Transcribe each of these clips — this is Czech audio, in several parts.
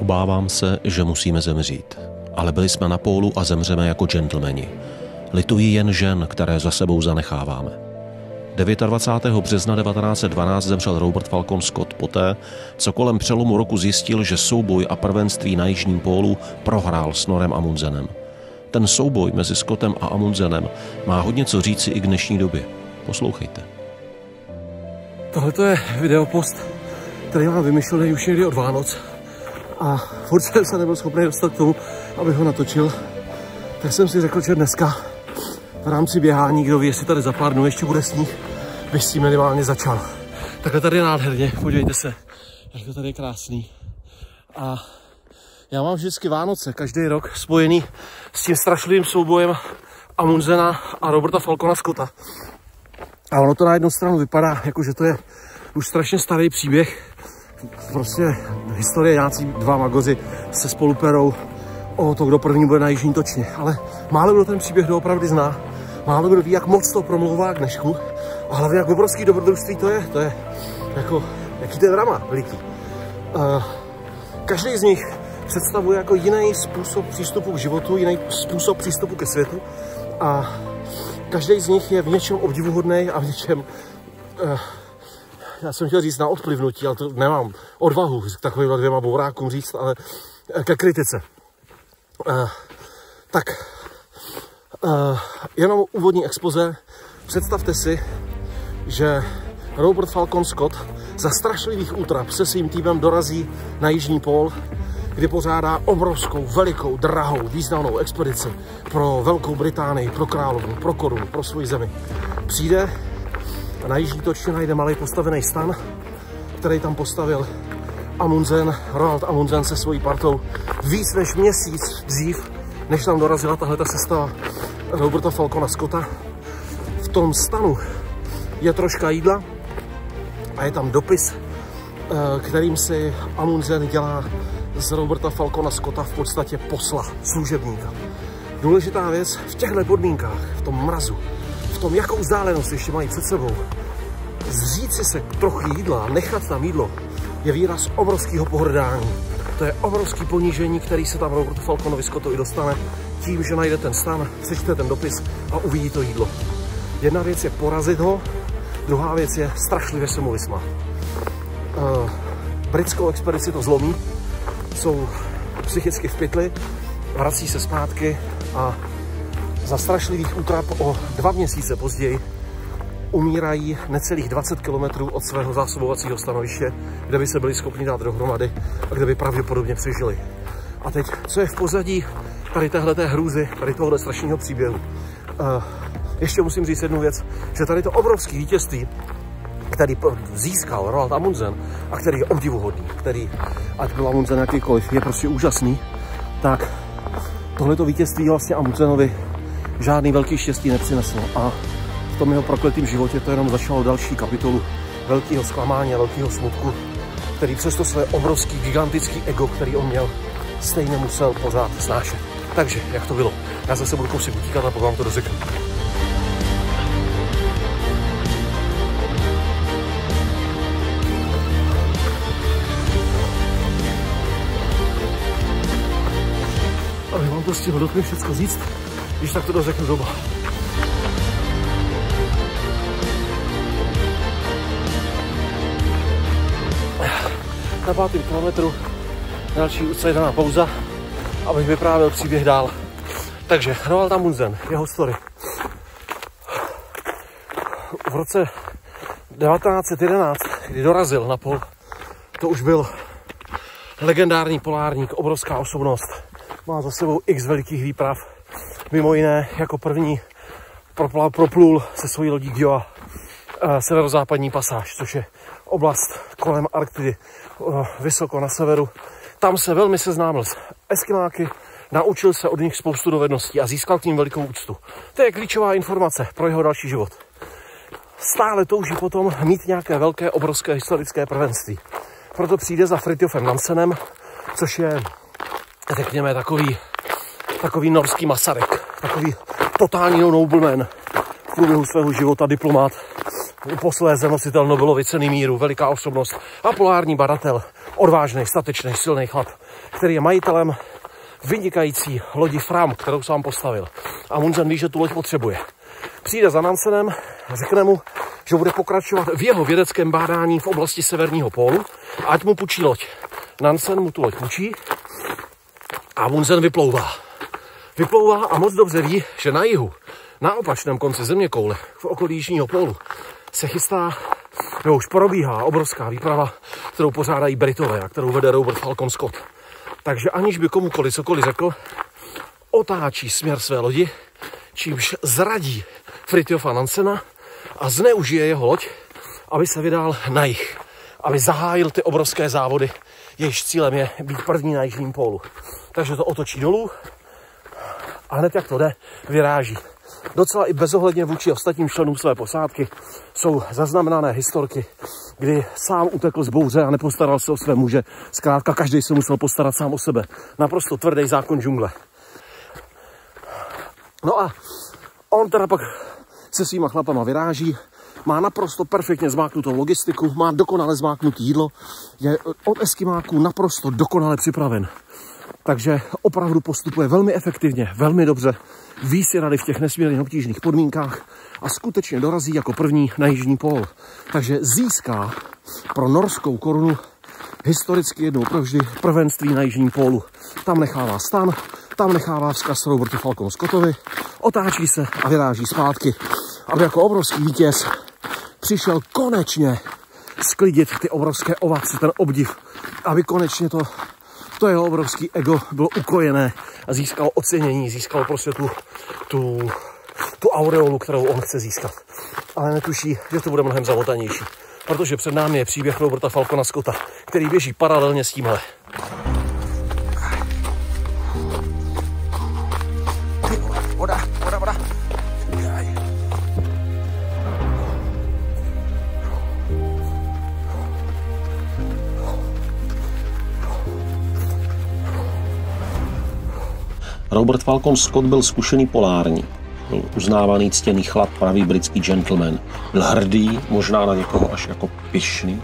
Obávám se, že musíme zemřít. Ale byli jsme na pólu a zemřeme jako gentlemani. Litují jen žen, které za sebou zanecháváme. 29. března 1912 zemřel Robert Falcon Scott poté, co kolem přelomu roku zjistil, že souboj a prvenství na Jižním pólu prohrál s Norem Amundsenem. Ten souboj mezi Scottem a Amundsenem má hodně co říci i k dnešní době. Poslouchejte. Tohle je videopost, který mám vymyšlený už někdy od Vánoc a furt jsem se nebyl schopný dostat k tomu, abych ho natočil. Tak jsem si řekl, že dneska v rámci běhání, kdo ví, jestli tady za pár dnů ještě bude sníh, bych s tím minimálně začal. Takhle tady je nádherně, podívejte se, jak to tady je krásný. A já mám vždycky Vánoce, každý rok spojený s tím strašlivým soubojem Amundsena a Roberta Falcona Scotta. A ono to na jednu stranu vypadá, jako že to je už strašně starý příběh. Prostě historie nějací dva magozy se spoluperou o to, kdo první bude na jižní točně. Ale málo kdo ten příběh doopravdy zná. Málo kdo ví, jak moc to promlouvá k dnešku. A hlavně jak obrovský dobrodružství to je. To je jako, jaký to je drama veliký. Uh, každý z nich představuje jako jiný způsob přístupu k životu, jiný způsob přístupu ke světu. A každý z nich je v něčem obdivuhodný a v něčem, uh, já jsem chtěl říct na odplivnutí, ale to nemám odvahu k takovým dvěma bourákům říct, ale ke kritice. Uh, tak, uh, jenom úvodní expoze. Představte si, že Robert Falcon Scott za strašlivých útrap se svým týmem dorazí na Jižní pól, kdy pořádá obrovskou, velikou, drahou, významnou expedici pro Velkou Británii, pro královnu, pro korunu, pro svoji zemi. Přijde a na Jižní točně najde malý postavený stan, který tam postavil Amundsen, Ronald Amundsen se svojí partou víc než měsíc dřív, než tam dorazila tahle ta sestava Roberta Falcona Scotta. V tom stanu je troška jídla a je tam dopis, eh, kterým si Amundsen dělá z Roberta Falcona Scotta v podstatě posla, služebníka. Důležitá věc v těchto podmínkách, v tom mrazu, tom, jakou vzdálenost ještě mají před sebou, zřít si se trochu jídla, nechat tam jídlo, je výraz obrovského pohrdání. To je obrovský ponížení, který se tam Robertu Falconovi Scottovi dostane tím, že najde ten stan, přečte ten dopis a uvidí to jídlo. Jedna věc je porazit ho, druhá věc je strašlivě se mu vysmát. Uh, britskou expedici to zlomí, jsou psychicky v pytli, vrací se zpátky a za strašlivých útrap o dva měsíce později umírají necelých 20 km od svého zásobovacího stanoviště, kde by se byli schopni dát dohromady a kde by pravděpodobně přežili. A teď, co je v pozadí tady téhleté hrůzy, tady tohohle strašného příběhu? Uh, ještě musím říct jednu věc, že tady to obrovské vítězství, který získal Roald Amundsen a který je obdivuhodný, který, ať byl Amundsen jakýkoliv, je prostě úžasný, tak tohleto vítězství vlastně Amundsenovi žádný velký štěstí nepřineslo. A v tom jeho prokletém životě to jenom začalo další kapitolu velkého zklamání a velkého smutku, který přesto své obrovský, gigantický ego, který on měl, stejně musel pořád snášet. Takže, jak to bylo? Já zase budu kousek utíkat a pak vám to dořeknu. Abych vám to všechno říct, když tak to dořeknu doma. Na pátém kilometru další ucajdaná pauza, abych vyprávěl příběh dál. Takže Roald Amundsen, jeho story. V roce 1911, kdy dorazil na pol, to už byl legendární polárník, obrovská osobnost. Má za sebou x velikých výprav. Mimo jiné, jako první proplul se svojí lodí Gioa severozápadní pasáž, což je oblast kolem Arktidy, vysoko na severu. Tam se velmi seznámil s eskimáky, naučil se od nich spoustu dovedností a získal k ním velikou úctu. To je klíčová informace pro jeho další život. Stále touží potom mít nějaké velké, obrovské historické prvenství. Proto přijde za Fritjofem Nansenem, což je, řekněme, takový, takový norský Masarek, takový totální nobleman v průběhu svého života, diplomat, posléze nositel Nobelovy ceny míru, veliká osobnost a polární badatel, odvážný, statečný, silný chlap, který je majitelem vynikající lodi Fram, kterou sám postavil. A Munzen ví, že tu loď potřebuje. Přijde za Nansenem, řekne mu, že bude pokračovat v jeho vědeckém bádání v oblasti severního pólu, ať mu půjčí loď. Nansen mu tu loď půjčí a Munzen vyplouvá. Vyplouvá a moc dobře ví, že na jihu, na opačném konci země koule, v okolí jižního pólu, se chystá, nebo už probíhá obrovská výprava, kterou pořádají Britové a kterou vede Robert Falcon Scott. Takže aniž by komukoli cokoliv řekl, otáčí směr své lodi, čímž zradí Fritjofa Nansena a zneužije jeho loď, aby se vydal na jich, aby zahájil ty obrovské závody, jejichž cílem je být první na jižním pólu. Takže to otočí dolů a hned jak to jde, vyráží. Docela i bezohledně vůči ostatním členům své posádky jsou zaznamenané historky, kdy sám utekl z bouře a nepostaral se o své muže. Zkrátka každý se musel postarat sám o sebe. Naprosto tvrdý zákon džungle. No a on teda pak se svýma chlapama vyráží, má naprosto perfektně zmáknutou logistiku, má dokonale zmáknutý jídlo, je od eskimáků naprosto dokonale připraven. Takže opravdu postupuje velmi efektivně, velmi dobře, ví si rady v těch nesmírně obtížných podmínkách a skutečně dorazí jako první na jižní pól. Takže získá pro norskou korunu historicky jednou provždy prvenství na jižním pólu. Tam nechává stan, tam nechává vzkaz Robertu Falconu Scottovi, otáčí se a vyráží zpátky, aby jako obrovský vítěz přišel konečně sklidit ty obrovské ovace, ten obdiv, aby konečně to, to jeho obrovský ego bylo ukojené a získalo ocenění, získalo prostě tu, tu, tu aureolu, kterou on chce získat. Ale netuší, že to bude mnohem zamotanější, protože před námi je příběh Roberta Falcona Scotta, který běží paralelně s tímhle. Robert Falcon Scott byl zkušený polární. Byl uznávaný ctěný chlap, pravý britský gentleman. Byl hrdý, možná na někoho až jako pyšný.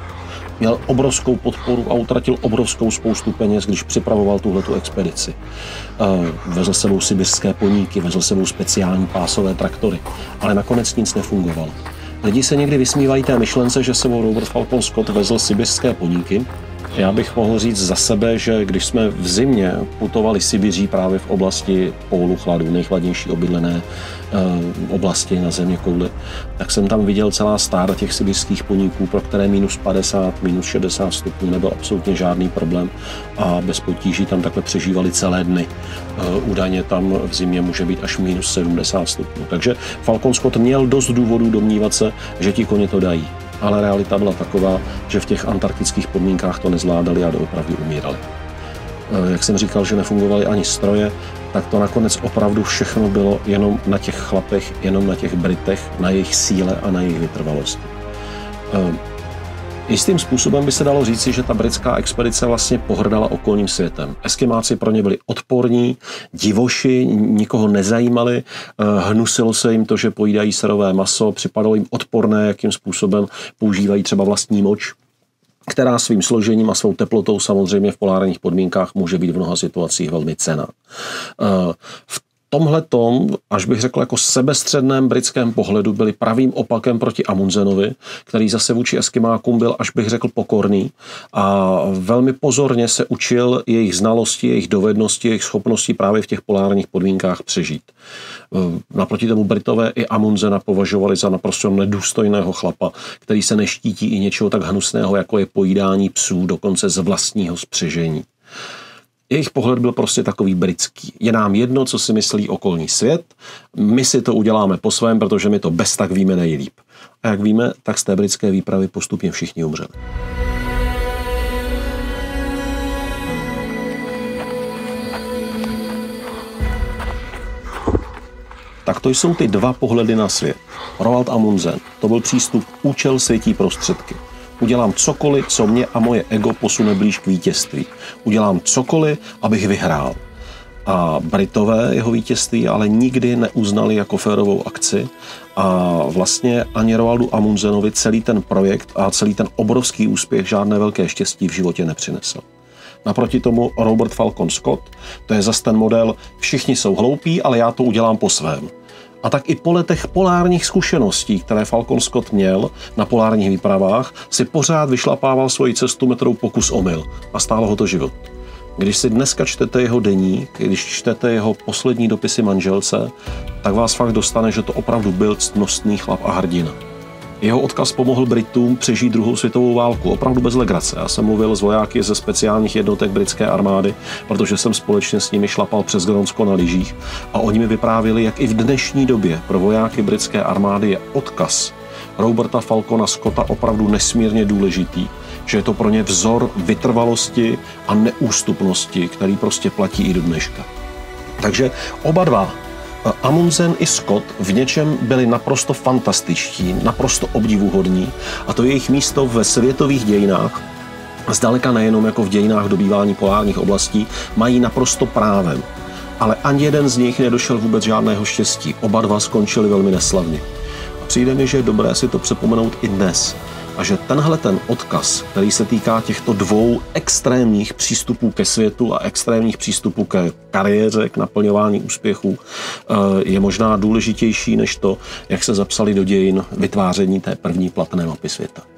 Měl obrovskou podporu a utratil obrovskou spoustu peněz, když připravoval tuhletu expedici. Eh, Vezl sebou sibirské poníky, vezl sebou speciální pásové traktory, ale nakonec nic nefungovalo. Lidi se někdy vysmívají té myšlence, že sebou Robert Falcon Scott vezl sibirské poníky, já bych mohl říct za sebe, že když jsme v zimě putovali Sibiří právě v oblasti pólu chladu, nejchladnější obydlené e, oblasti na země kouli, tak jsem tam viděl celá stáda těch sibirských poníků, pro které minus 50, minus 60 stupňů nebyl absolutně žádný problém a bez potíží tam takhle přežívali celé dny. E, údajně tam v zimě může být až minus 70 stupňů. Takže Falcon Scott měl dost důvodů domnívat se, že ti koně to dají ale realita byla taková, že v těch antarktických podmínkách to nezvládali a doopravdy umírali. E, jak jsem říkal, že nefungovaly ani stroje, tak to nakonec opravdu všechno bylo jenom na těch chlapech, jenom na těch Britech, na jejich síle a na jejich vytrvalosti. Jistým způsobem by se dalo říci, že ta britská expedice vlastně pohrdala okolním světem. Eskimáci pro ně byli odporní, divoši, nikoho nezajímali, eh, hnusilo se jim to, že pojídají serové maso, připadalo jim odporné, jakým způsobem používají třeba vlastní moč, která svým složením a svou teplotou samozřejmě v polárních podmínkách může být v mnoha situacích velmi cená. Eh, v tomhle tom, až bych řekl jako sebestředném britském pohledu, byli pravým opakem proti Amundsenovi, který zase vůči Eskimákům byl, až bych řekl, pokorný a velmi pozorně se učil jejich znalosti, jejich dovednosti, jejich schopnosti právě v těch polárních podmínkách přežít. Naproti tomu Britové i Amundsena považovali za naprosto nedůstojného chlapa, který se neštítí i něčeho tak hnusného, jako je pojídání psů, dokonce z vlastního spřežení. Jejich pohled byl prostě takový britský. Je nám jedno, co si myslí okolní svět, my si to uděláme po svém, protože my to bez tak víme nejlíp. A jak víme, tak z té britské výpravy postupně všichni umřeli. Tak to jsou ty dva pohledy na svět. Roald Amundsen, to byl přístup účel světí prostředky. Udělám cokoliv, co mě a moje ego posune blíž k vítězství. Udělám cokoliv, abych vyhrál. A Britové jeho vítězství ale nikdy neuznali jako férovou akci a vlastně ani Roaldu Amundsenovi celý ten projekt a celý ten obrovský úspěch žádné velké štěstí v životě nepřinesl. Naproti tomu Robert Falcon Scott, to je zase ten model, všichni jsou hloupí, ale já to udělám po svém. A tak i po letech polárních zkušeností, které Falcon Scott měl na polárních výpravách, si pořád vyšlapával svoji cestu metrou pokus omyl a stálo ho to život. Když si dneska čtete jeho deník, když čtete jeho poslední dopisy manželce, tak vás fakt dostane, že to opravdu byl ctnostný chlap a hrdina. Jeho odkaz pomohl Britům přežít druhou světovou válku, opravdu bez legrace. Já jsem mluvil s vojáky ze speciálních jednotek britské armády, protože jsem společně s nimi šlapal přes Gronsko na lyžích a oni mi vyprávěli, jak i v dnešní době pro vojáky britské armády je odkaz Roberta Falcona Scotta opravdu nesmírně důležitý, že je to pro ně vzor vytrvalosti a neústupnosti, který prostě platí i do dneška. Takže oba dva Amundsen i Scott v něčem byli naprosto fantastičtí, naprosto obdivuhodní a to jejich místo ve světových dějinách zdaleka nejenom jako v dějinách dobývání polárních oblastí, mají naprosto právem. Ale ani jeden z nich nedošel vůbec žádného štěstí. Oba dva skončili velmi neslavně. A přijde mi, že je dobré si to připomenout i dnes, a že tenhle ten odkaz, který se týká těchto dvou extrémních přístupů ke světu a extrémních přístupů ke kariéře, k naplňování úspěchů, eh, je možná důležitější než to, jak se zapsali do dějin vytváření té první platné mapy světa.